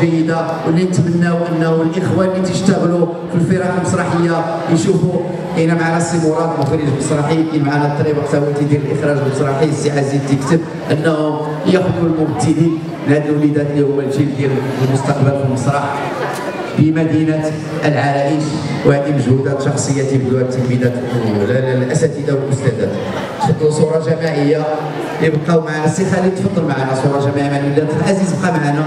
جيدة واللي نتمناو أنه الإخوان اللي تيشتغلوا في الفرق المسرحية يشوفوا. كاين معنا السي مراد مخرج مسرحي كاين معنا الطريق حتى هو تيدير الإخراج المسرحي السي عزيز تيكتب أنهم ياخذوا الممثلين لهاد الوليدات اللي هما الجيل ديال المستقبل في المسرح بمدينة العرائش. وهذه مجهودات شخصية تبدوها التلميذات الأساتذة والاستاذات تفضلوا صورة جماعية. يبقاو معنا. السي خالد تفضل معنا صورة جماعية. مع الولاد العزيز بقى معنا.